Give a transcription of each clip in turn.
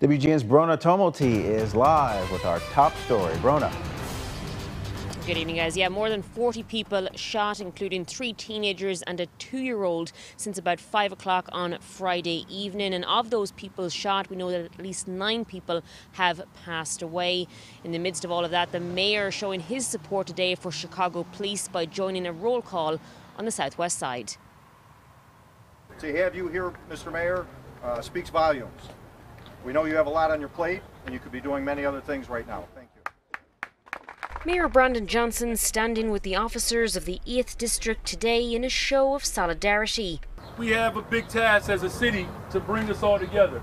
WGN's Bronagh Tumulty is live with our top story. Bronagh. Good evening, guys. Yeah, more than 40 people shot, including three teenagers and a two year old, since about 5 o'clock on Friday evening. And of those people shot, we know that at least nine people have passed away. In the midst of all of that, the mayor showing his support today for Chicago police by joining a roll call on the southwest side. To have you here, Mr. Mayor, uh, speaks volumes. We know you have a lot on your plate, and you could be doing many other things right now. Thank you. Mayor Brandon Johnson standing with the officers of the 8th District today in a show of solidarity. We have a big task as a city to bring us all together.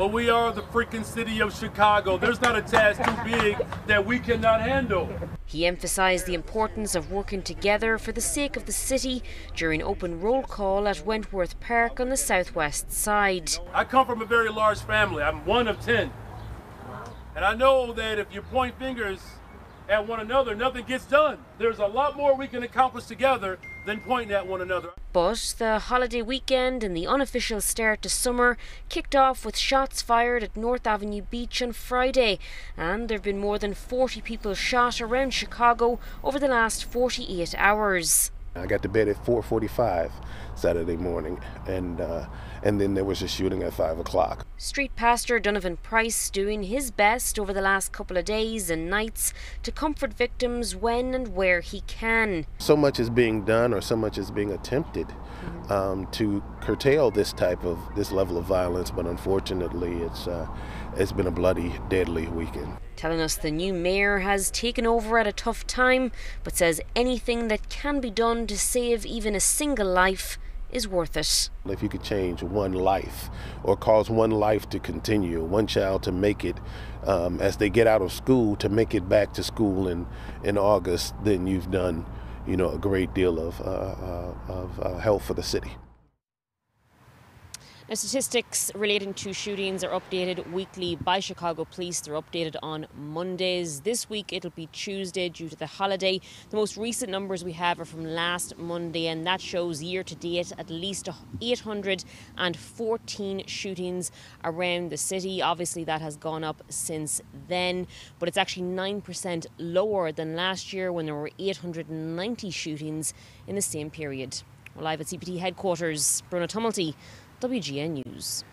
But we are the freaking city of Chicago. There's not a task too big that we cannot handle. He emphasised the importance of working together for the sake of the city during open roll call at Wentworth Park on the southwest side. I come from a very large family. I'm one of 10. And I know that if you point fingers at one another, nothing gets done. There's a lot more we can accomplish together than pointing at one another. But the holiday weekend and the unofficial start to summer kicked off with shots fired at North Avenue Beach on Friday, and there have been more than 40 people shot around Chicago over the last 48 hours. I got to bed at 4:45 Saturday morning, and uh, and then there was a shooting at five o'clock. Street Pastor Donovan Price doing his best over the last couple of days and nights to comfort victims when and where he can. So much is being done, or so much is being attempted um, to curtail this type of this level of violence, but unfortunately, it's uh, it's been a bloody, deadly weekend telling us the new mayor has taken over at a tough time, but says anything that can be done to save even a single life is worth it. If you could change one life or cause one life to continue, one child to make it um, as they get out of school, to make it back to school in, in August, then you've done you know, a great deal of, uh, uh, of uh, help for the city. Now, statistics relating to shootings are updated weekly by Chicago Police. They're updated on Mondays. This week it'll be Tuesday due to the holiday. The most recent numbers we have are from last Monday, and that shows year to date at least 814 shootings around the city. Obviously, that has gone up since then, but it's actually 9% lower than last year when there were 890 shootings in the same period. Live at CPD headquarters. Bronagh Tumulty WGN News.